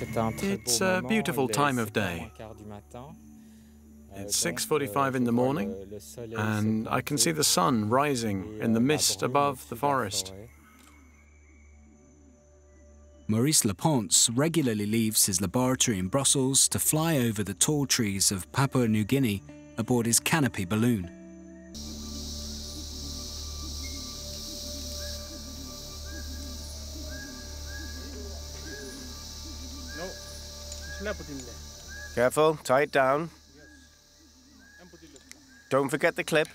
It's a beautiful time of day. It's 6.45 in the morning, and I can see the sun rising in the mist above the forest. Maurice Léponce regularly leaves his laboratory in Brussels to fly over the tall trees of Papua New Guinea aboard his canopy balloon. Careful, tie it down. Don't forget the clip.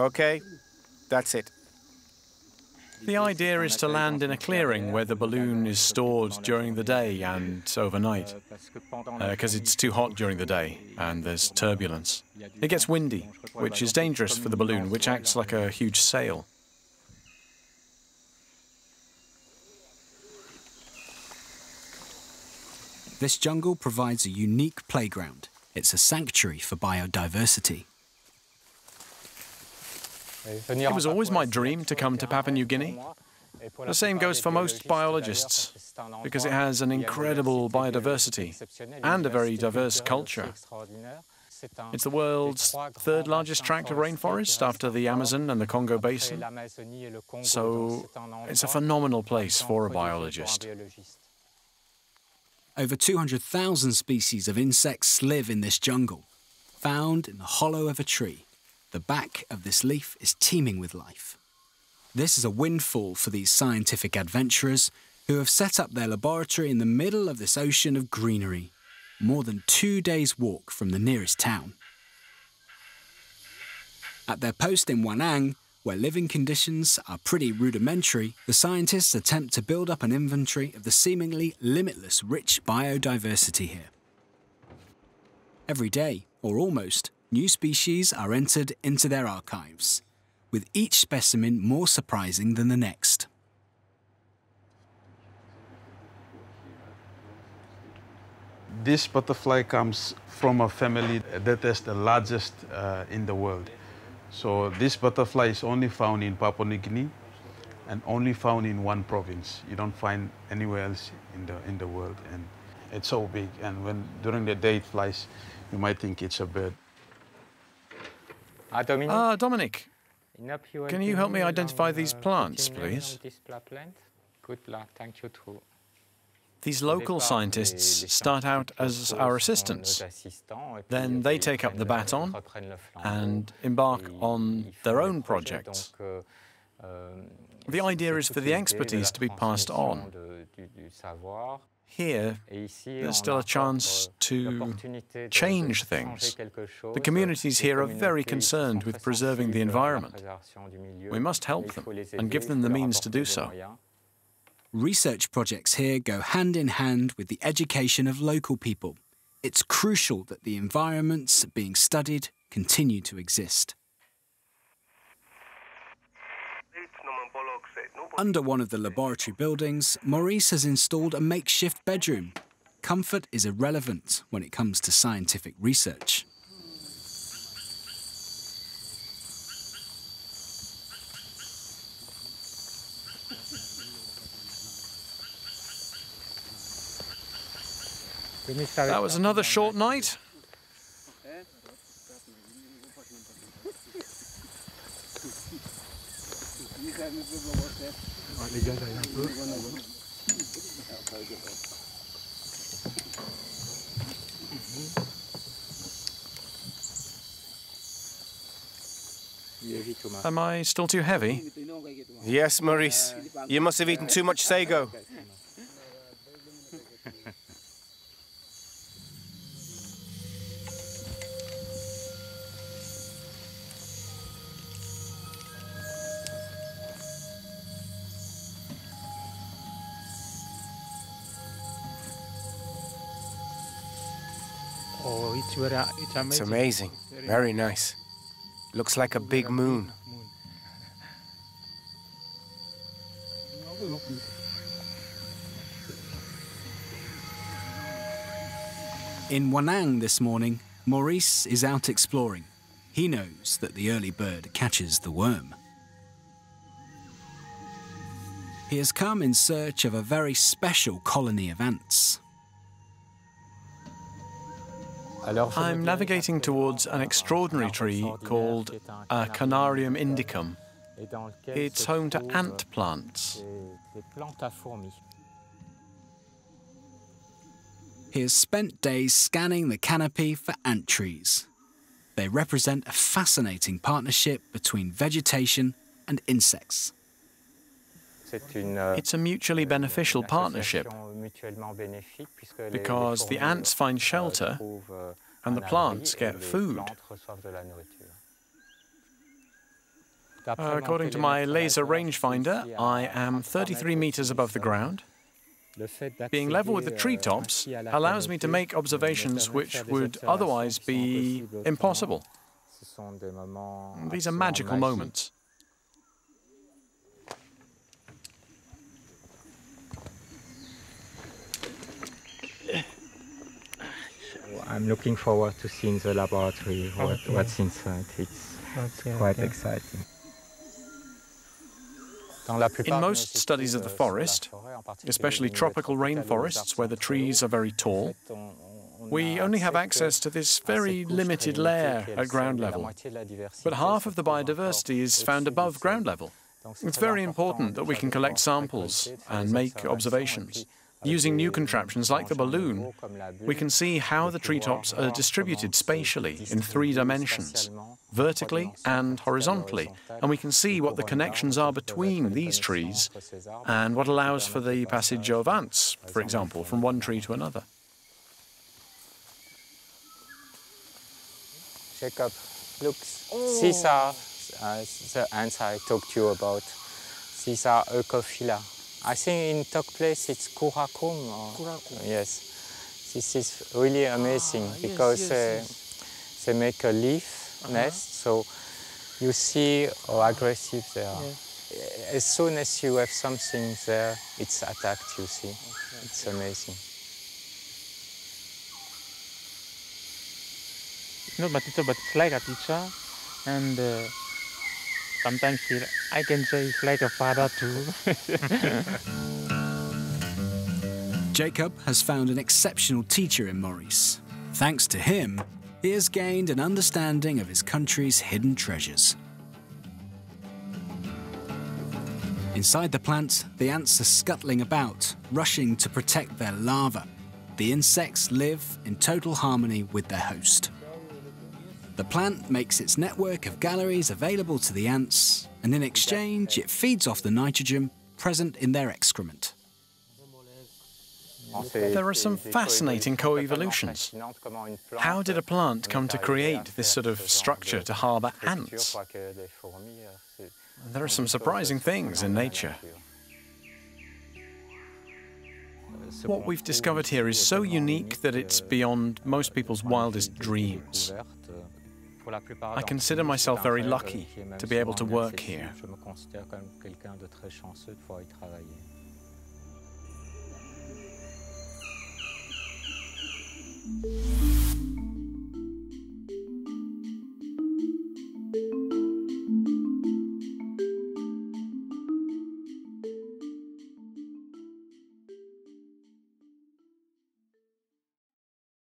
Okay, that's it. The idea is to land in a clearing where the balloon is stored during the day and overnight, because uh, it's too hot during the day and there's turbulence. It gets windy, which is dangerous for the balloon, which acts like a huge sail. This jungle provides a unique playground. It's a sanctuary for biodiversity. It was always my dream to come to Papua New Guinea. The same goes for most biologists, because it has an incredible biodiversity and a very diverse culture. It's the world's third largest tract of rainforest after the Amazon and the Congo Basin. So it's a phenomenal place for a biologist. Over 200,000 species of insects live in this jungle, found in the hollow of a tree. The back of this leaf is teeming with life. This is a windfall for these scientific adventurers who have set up their laboratory in the middle of this ocean of greenery, more than two days' walk from the nearest town. At their post in Wanang, where living conditions are pretty rudimentary, the scientists attempt to build up an inventory of the seemingly limitless rich biodiversity here. Every day, or almost, new species are entered into their archives, with each specimen more surprising than the next. This butterfly comes from a family that is the largest uh, in the world. So this butterfly is only found in Papua New Guinea and only found in one province. You don't find anywhere else in the, in the world. And it's so big. And when during the day it flies, you might think it's a bird. Ah, Dominic. Ah, Dominic. Can you help me identify these plants, please? These local scientists start out as our assistants. Then they take up the baton and embark on their own projects. The idea is for the expertise to be passed on. Here, there's still a chance to change things. The communities here are very concerned with preserving the environment. We must help them and give them the means to do so. Research projects here go hand in hand with the education of local people. It's crucial that the environments being studied continue to exist. Under one of the laboratory buildings, Maurice has installed a makeshift bedroom. Comfort is irrelevant when it comes to scientific research. That was another short night. Am I still too heavy? Yes, Maurice. You must have eaten too much sago. It's amazing. Very nice. Looks like a big moon. In Wanang this morning, Maurice is out exploring. He knows that the early bird catches the worm. he has come in search of a very special colony of ants. I'm navigating towards an extraordinary tree called a Canarium indicum. It's home to ant plants. He has spent days scanning the canopy for ant trees. They represent a fascinating partnership between vegetation and insects. It's a mutually beneficial partnership because the ants find shelter and the plants get food. Uh, according to my laser rangefinder, I am 33 meters above the ground. Being level with the treetops allows me to make observations which would otherwise be impossible. These are magical moments. I'm looking forward to seeing the laboratory, what, okay. what's inside. It's, okay, quite okay. exciting. In most studies of the forest, especially tropical rainforests where the trees are very tall, we only have access to this very limited layer at ground level. But half of the biodiversity is found above ground level. It's very important that we can collect samples and make observations. Using new contraptions like the balloon, we can see how the treetops are distributed spatially in three dimensions, vertically and horizontally, and we can see what the connections are between these trees and what allows for the passage of ants, for example, from one tree to another. Jacob, look, these are uh, the ants I talked to you about. These are Oecophylla. I think in Tok Pisin it's Curacum. Yes. This is really amazing ah, because yes, yes, uh, they make a leaf uh -huh. nest, so you see how aggressive they are. Yeah. As soon as you have something there, it's attacked, you see. Okay. It's amazing. Not my teacher, but it's like a teacher. And uh, sometimes I can say it's like a father too. Jacob has found an exceptional teacher in Maurice. Thanks to him, he has gained an understanding of his country's hidden treasures. Inside the plant, the ants are scuttling about, rushing to protect their larvae. The insects live in total harmony with their host. The plant makes its network of galleries available to the ants, and in exchange, it feeds off the nitrogen present in their excrement. There are some fascinating coevolutions. How did a plant come to create this sort of structure to harbour ants? There are some surprising things in nature. What we've discovered here is so unique that it's beyond most people's wildest dreams. I consider myself very lucky to be able to work here.